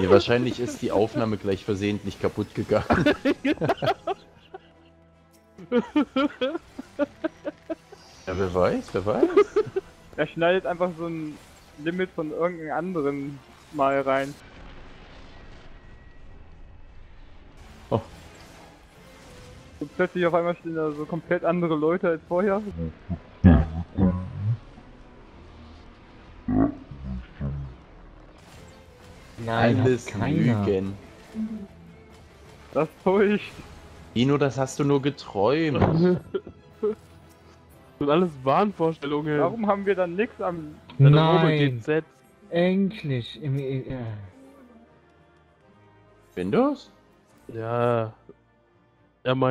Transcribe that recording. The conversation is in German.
Ja, wahrscheinlich ist die Aufnahme gleich versehentlich kaputt gegangen. ja, wer weiß, wer weiß. Er schneidet einfach so ein Limit von irgendeinem anderen mal rein. Oh. Und plötzlich auf einmal stehen da so komplett andere Leute als vorher. Nein, Alles keiner. Lügen. Das täuscht. Dino, das hast du nur geträumt. Das sind alles Wahnvorstellungen. Warum haben wir dann nichts am... Deine Nein, GZ. endlich. Im, äh, Windows? Ja. Er meint.